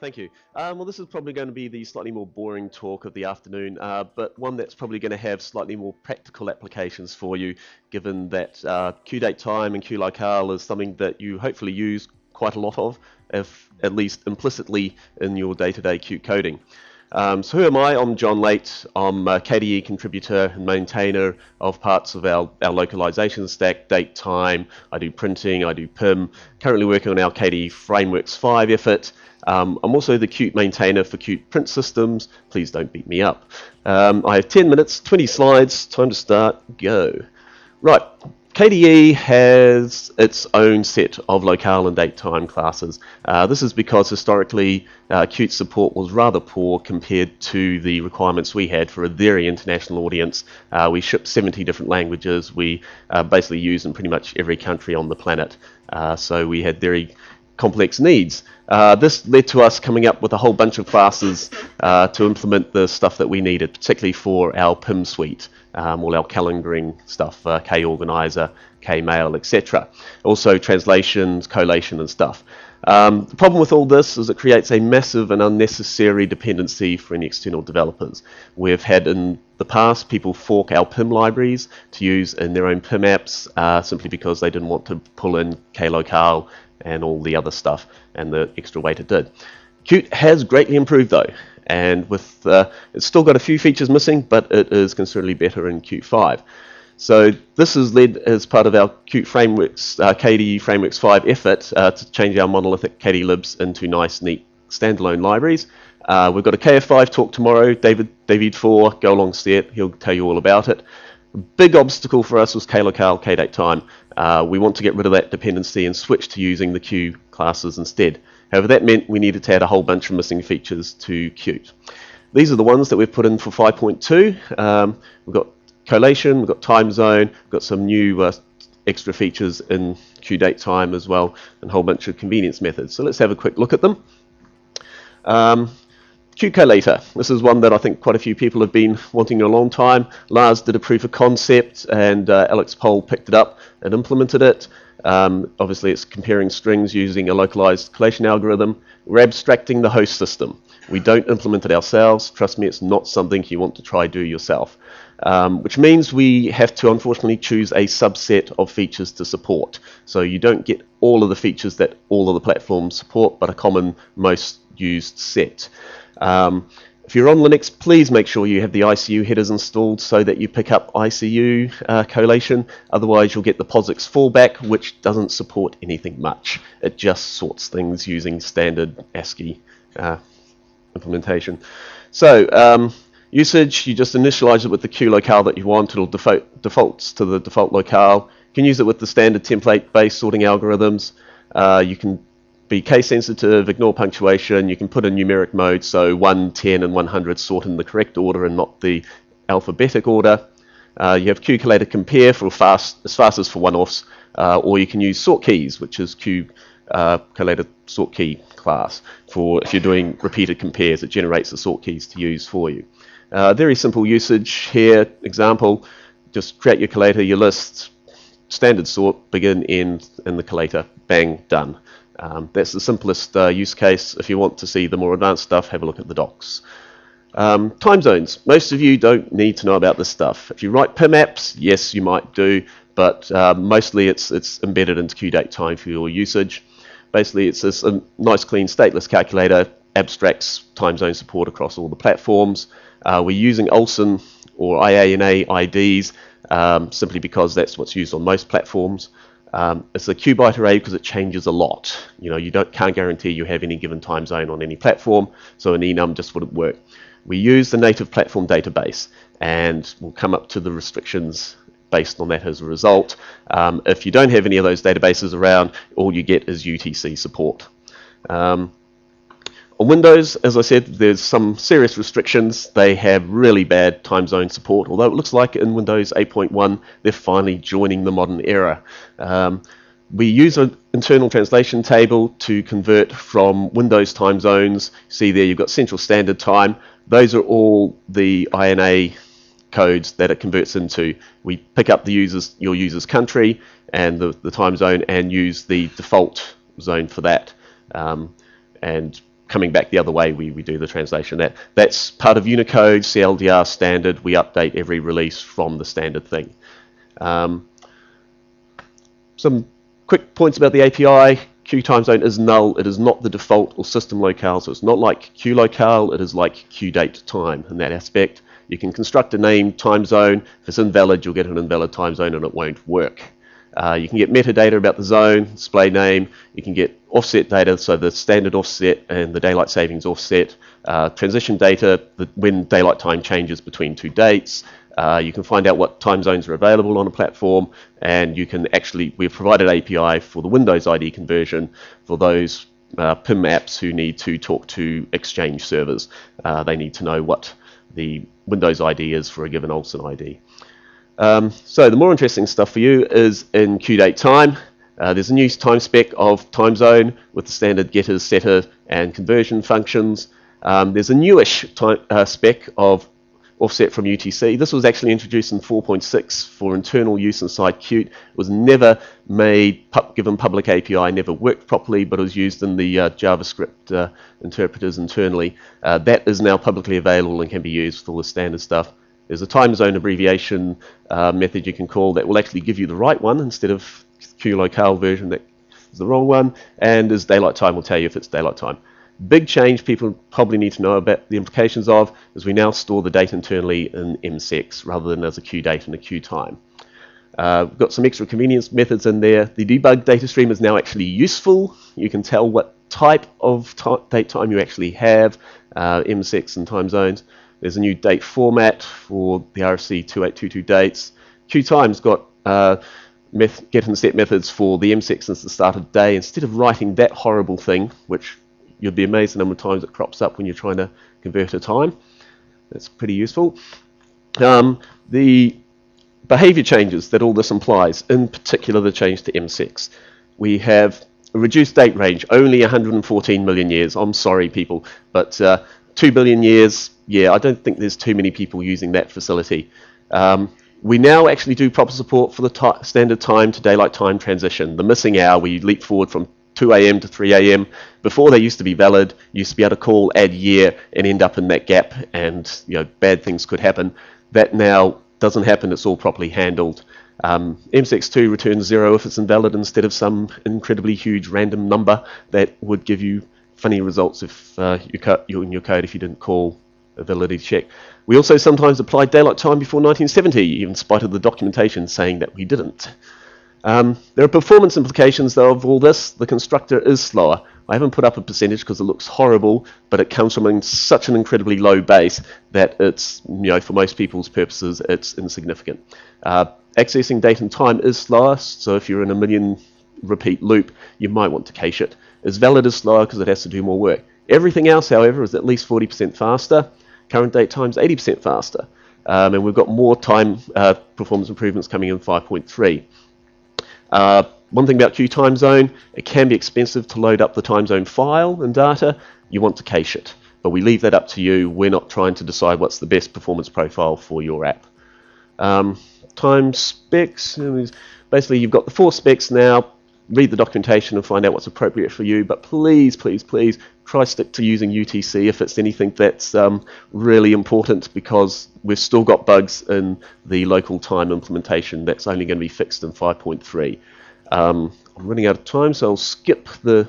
Thank you. Um, well, this is probably going to be the slightly more boring talk of the afternoon, uh, but one that's probably going to have slightly more practical applications for you, given that uh, QDate time and QLocale is something that you hopefully use quite a lot of, if at least implicitly in your day-to-day Qt coding. Um, so who am I? I'm John Layt. I'm a KDE contributor and maintainer of parts of our, our localization stack, date time. I do printing, I do PIM. Currently working on our KDE Frameworks 5 effort. Um, I'm also the Qt maintainer for Qt print systems. Please don't beat me up. Um, I have 10 minutes, 20 slides. Time to start. Go. Right. KDE has its own set of locale and date time classes. Uh, this is because historically uh, Qt support was rather poor compared to the requirements we had for a very international audience. Uh, we ship 70 different languages. We uh, basically use in pretty much every country on the planet. Uh, so we had very complex needs. Uh, this led to us coming up with a whole bunch of classes uh, to implement the stuff that we needed, particularly for our PIM suite, um, all our calendaring stuff, uh, KOrganizer, KMail, etc. Also translations, collation and stuff. Um, the problem with all this is it creates a massive and unnecessary dependency for any external developers. We've had in the past people fork our PIM libraries to use in their own PIM apps uh, simply because they didn't want to pull in klocale and all the other stuff and the extra weight it did. Qt has greatly improved though, and with uh, it's still got a few features missing, but it is considerably better in Qt 5. So this is led as part of our Qt frameworks, uh, KDE frameworks 5 effort uh, to change our monolithic KDE libs into nice, neat standalone libraries. Uh, we've got a KF5 talk tomorrow. David David Faure, go along see it. He'll tell you all about it. A big obstacle for us was klocale, kdate time. Uh, we want to get rid of that dependency and switch to using the Q classes instead. However, that meant we needed to add a whole bunch of missing features to Qt. These are the ones that we've put in for 5.2. Um, we've got collation, we've got time zone, we've got some new uh, extra features in QDate time as well, and a whole bunch of convenience methods. So let's have a quick look at them. Um, QCollator. This is one that I think quite a few people have been wanting a long time. Lars did a proof of concept and uh, Aleix Pol picked it up and implemented it. Um, obviously it's comparing strings using a localized collation algorithm. We're abstracting the host system. We don't implement it ourselves. Trust me, it's not something you want to try do yourself. Um, which means we have to unfortunately choose a subset of features to support. So you don't get all of the features that all of the platforms support, but a common most used set. Um, if you're on Linux, please make sure you have the ICU headers installed so that you pick up ICU uh, collation. Otherwise, you'll get the POSIX fallback, which doesn't support anything much. It just sorts things using standard ASCII uh, implementation. So, um, usage, you just initialize it with the Q locale that you want. It'll default, defaults to the default locale. You can use it with the standard template-based sorting algorithms. Uh, you can be case sensitive, ignore punctuation. You can put in numeric mode, so 1, 10, and 100 sort in the correct order and not the alphabetic order. Uh, you have QCollator compare for fast, as fast as for one-offs, uh, or you can use sort keys, which is Q uh, sort key class for if you're doing repeated compares, it generates the sort keys to use for you. Uh, very simple usage here. Example: just create your collator, your list, standard sort, begin, end, and the collator, bang, done. Um, that's the simplest uh, use case. If you want to see the more advanced stuff, have a look at the docs. Um, time zones. Most of you don't need to know about this stuff. If you write PIM apps, yes, you might do, but uh, mostly it's, it's embedded into QDate time for your usage. Basically, it's this a nice, clean, stateless calculator, abstracts time zone support across all the platforms. Uh, we're using Olson or IANA IDs um, simply because that's what's used on most platforms. Um, it's a qbyte array because it changes a lot. You know, you don't can't guarantee you have any given time zone on any platform, so an enum just wouldn't work. We use the native platform database, and we'll come up to the restrictions based on that as a result. Um, if you don't have any of those databases around, all you get is UTC support. Um, on Windows, as I said, there's some serious restrictions. They have really bad time zone support, although it looks like in Windows 8.1 they're finally joining the modern era. Um, we use an internal translation table to convert from Windows time zones. See there, you've got Central Standard Time. Those are all the IANA codes that it converts into. We pick up the user's your user's country and the, the time zone and use the default zone for that. Um, and coming back the other way, we, we do the translation. That That's part of Unicode, CLDR standard. We update every release from the standard thing. Um, some quick points about the API. Q time zone is null. It is not the default or system locale, so it's not like Q locale. It is like Q date time in that aspect. You can construct a name time zone. If it's invalid, you'll get an invalid time zone and it won't work. Uh, you can get metadata about the zone, display name. You can get offset data, so the standard offset and the daylight savings offset. Uh, transition data, the, when daylight time changes between two dates. Uh, you can find out what time zones are available on a platform, and you can actually, we've provided API for the Windows ID conversion for those uh, PIM apps who need to talk to Exchange servers. Uh, they need to know what the Windows ID is for a given Olson ID. Um, so the more interesting stuff for you is in QDate time. Uh, there's a new time spec of time zone with the standard getters, setter, and conversion functions. Um, there's a newish time, uh, spec of offset from UTC. This was actually introduced in 4.6 for internal use inside Qt. It was never made, given public API, never worked properly, but it was used in the uh, JavaScript uh, interpreters internally. Uh, that is now publicly available and can be used for all the standard stuff. There's a time zone abbreviation uh, method you can call that will actually give you the right one instead of QLocale version that is the wrong one. And as daylight time will tell you if it's daylight time. Big change people probably need to know about the implications of is we now store the date internally in msecs rather than as a Q date and a Q time. Uh, we've got some extra convenience methods in there. The debug data stream is now actually useful. You can tell what type of date time you actually have, uh, msecs and time zones. There's a new date format for the RFC 2822 dates. Q time's got uh, get and set methods for the msecs since the start of day. Instead of writing that horrible thing, which you'd be amazed the number of times it crops up when you're trying to convert a time. That's pretty useful. Um, the behavior changes that all this implies, in particular the change to msecs. We have a reduced date range, only 114 million years. I'm sorry, people, but uh, 2 billion years, yeah, I don't think there's too many people using that facility. Um, we now actually do proper support for the standard time to daylight time transition. The missing hour, we leap forward from 2 a.m. to 3 a.m. Before they used to be valid, you used to be able to call add year and end up in that gap, and you know bad things could happen. That now doesn't happen. It's all properly handled. Um, M62 returns zero if it's invalid instead of some incredibly huge random number that would give you funny results if uh, you cut you in your code if you didn't call validity check. We also sometimes applied daylight time before 1970, even in spite of the documentation saying that we didn't. Um, there are performance implications though of all this. The constructor is slower. I haven't put up a percentage because it looks horrible, but it comes from such an incredibly low base that it's, you know, for most people's purposes, it's insignificant. Uh, accessing date and time is slower, so if you're in a million repeat loop, you might want to cache it. it. Is valid is slower because it has to do more work. Everything else, however, is at least 40% faster. Current date time is 80% faster. Um, and we've got more time uh, performance improvements coming in 5.3. Uh, one thing about Q time zone, it can be expensive to load up the time zone file and data. You want to cache it, but we leave that up to you. We're not trying to decide what's the best performance profile for your app. Um, time specs, basically you've got the four specs now. Read the documentation and find out what's appropriate for you, but please, please, please try stick to using UTC if it's anything that's um, really important because we've still got bugs in the local time implementation that's only going to be fixed in 5.3. Um, I'm running out of time, so I'll skip the.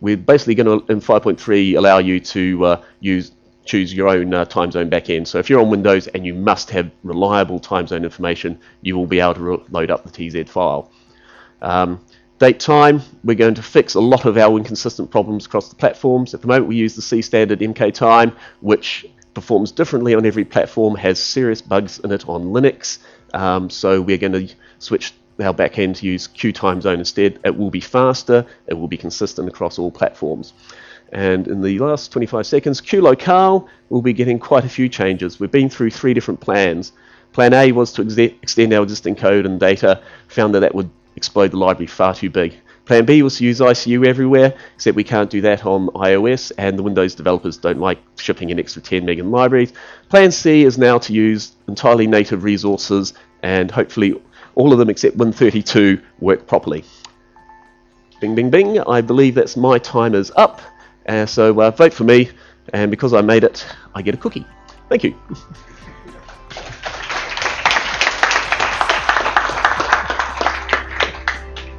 We're basically going to in 5.3 allow you to uh, use choose your own uh, time zone backend. So if you're on Windows and you must have reliable time zone information, you will be able to load up the TZ file. Um, Date time, we're going to fix a lot of our inconsistent problems across the platforms. At the moment we use the C standard mktime, which performs differently on every platform, has serious bugs in it on Linux. Um, so we're going to switch our backend to use Q time zone instead. It will be faster, it will be consistent across all platforms. And in the last 25 seconds, Q locale will be getting quite a few changes. We've been through three different plans. Plan A was to ex extend our existing code and data, found that that would explode the library far too big. Plan B was to use ICU everywhere, except we can't do that on iOS, and the Windows developers don't like shipping an extra 10 meg in libraries. Plan C is now to use entirely native resources, and hopefully all of them except Win32 work properly. Bing, bing, bing. I believe that's my time is up, Uh, so uh, vote for me, and because I made it, I get a cookie. Thank you.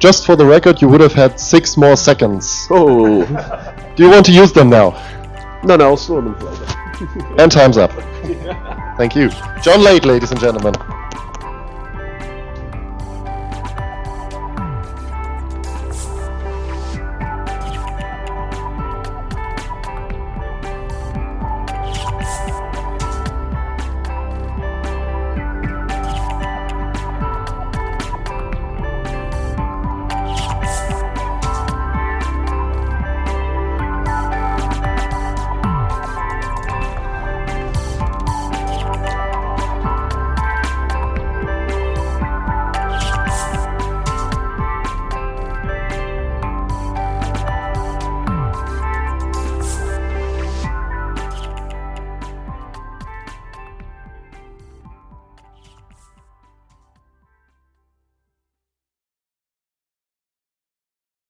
Just for the record, you would have had six more seconds. Oh, Do you want to use them now? no, no, I'll store them for later. And time's up. Thank you. John Layt, ladies and gentlemen.